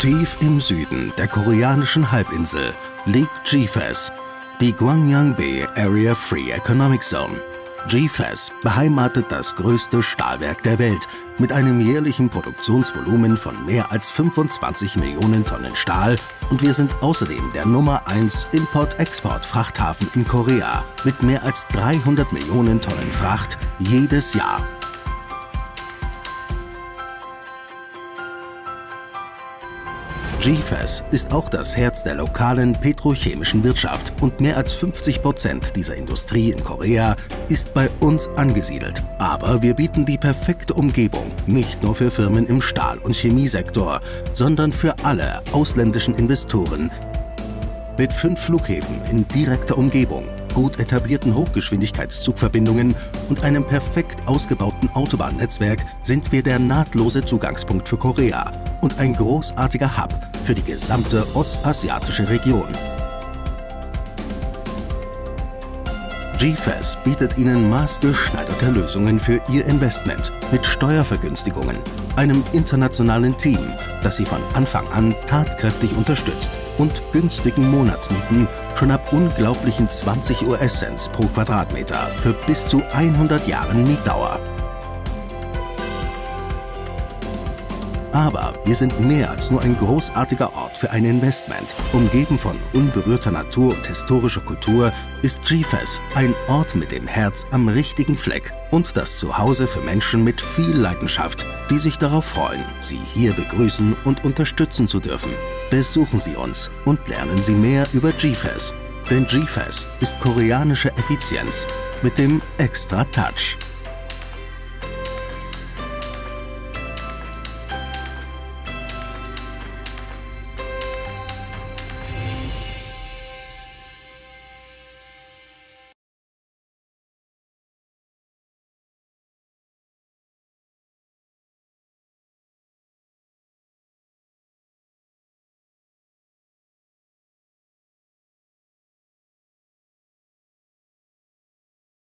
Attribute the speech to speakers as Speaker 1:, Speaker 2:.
Speaker 1: Tief im Süden der koreanischen Halbinsel liegt GFES, die Gwangyangbe Area Free Economic Zone. GFES beheimatet das größte Stahlwerk der Welt mit einem jährlichen Produktionsvolumen von mehr als 25 Millionen Tonnen Stahl und wir sind außerdem der Nummer 1 Import-Export-Frachthafen in Korea mit mehr als 300 Millionen Tonnen Fracht jedes Jahr. GFAS ist auch das Herz der lokalen petrochemischen Wirtschaft und mehr als 50 Prozent dieser Industrie in Korea ist bei uns angesiedelt. Aber wir bieten die perfekte Umgebung nicht nur für Firmen im Stahl- und Chemiesektor, sondern für alle ausländischen Investoren. Mit fünf Flughäfen in direkter Umgebung gut etablierten Hochgeschwindigkeitszugverbindungen und einem perfekt ausgebauten Autobahnnetzwerk sind wir der nahtlose Zugangspunkt für Korea und ein großartiger Hub für die gesamte ostasiatische Region. GFAS bietet Ihnen maßgeschneiderte Lösungen für Ihr Investment mit Steuervergünstigungen, einem internationalen Team, das Sie von Anfang an tatkräftig unterstützt und günstigen Monatsmieten schon ab unglaublichen 20 US-Cent pro Quadratmeter für bis zu 100 Jahren Mietdauer. Aber wir sind mehr als nur ein großartiger Ort für ein Investment. Umgeben von unberührter Natur und historischer Kultur ist GFES ein Ort mit dem Herz am richtigen Fleck und das Zuhause für Menschen mit viel Leidenschaft, die sich darauf freuen, Sie hier begrüßen und unterstützen zu dürfen. Besuchen Sie uns und lernen Sie mehr über GFES. Denn GFES ist koreanische Effizienz mit dem extra Touch.